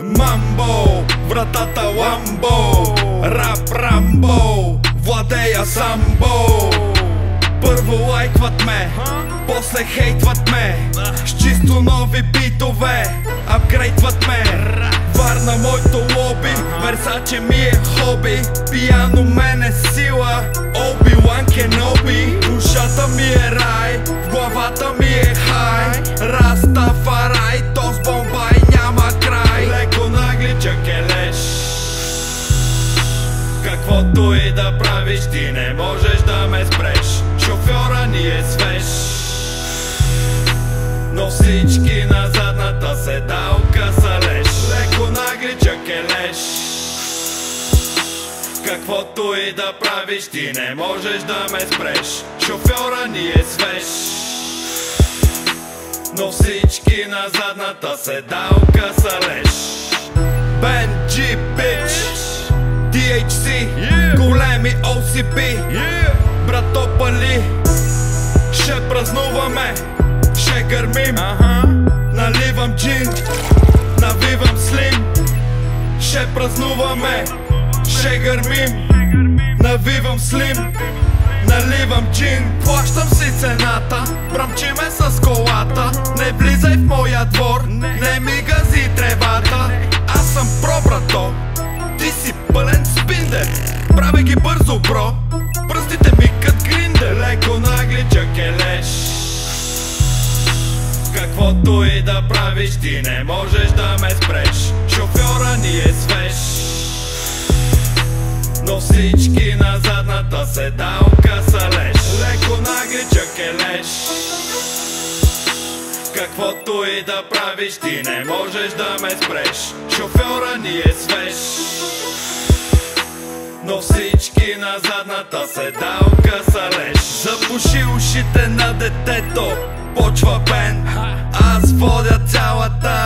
Мамбо, вратата ламбо Рап рамбо, владея самбо. Първо лайкват ме, после хейтват ме. С чисто нови битове, апгрейдват ме. Варна моето лоби, Версаче ми е хоби. Пияно мен е сила, Оби Лан Кеноби Каквото и да правиш, ти не можеш да ме спреш. Шофьора ни е свеж. Но всички на задната седалка са леш. Леко наглича келеш Каквото и да правиш, ти не можеш да ме спреш. Шофьора ни е свеж. Но всички на задната седалка са леш. Бенджи бич DHC Големи OCP Брато пали Ще празнуваме Ще гърмим. Наливам джин Навивам слим. Ще празнуваме Ще гърмим. Навивам слим Наливам джин. Плащам си цената Брамчи ме с колата. Не влизай в моя двор Не ми бро Пръстите ми кът гриндер Леко наглича келеш. Каквото и да правиш, ти не можеш да ме спреш. Шофьора ни е свеж. Но всички на задната седалка са леш. Леко нагрича келеш. Каквото и да правиш, ти не можеш да ме спреш. Шофьора ни е свеж но всички на задната седалка са леш Запуши ушите на детето Почва бен Аз водя цялата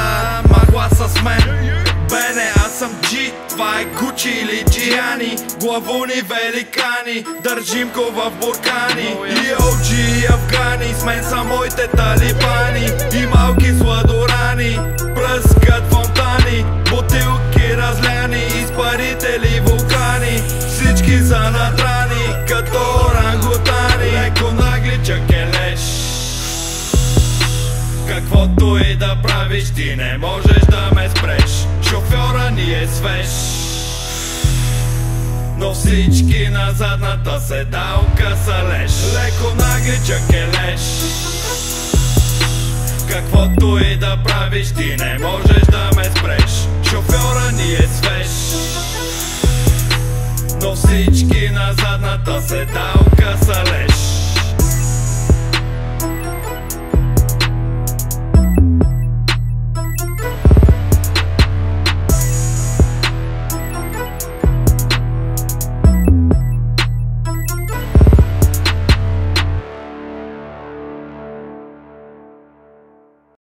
махла с мен. Бене, аз съм Джи, това е Гучи или Джиани Главуни великани, държим го в буркани. И OG и афгани, с мен са моите талибани. И малки сладорани, направиш Ти не можеш да ме спреш. Шофьора ни е свеж. Но всички на задната седалка са леш. Леко нагричък келеш, Каквото и да правиш, ти не можеш да ме спреш. Шофьора ни е свеж. Но всички на задната седалка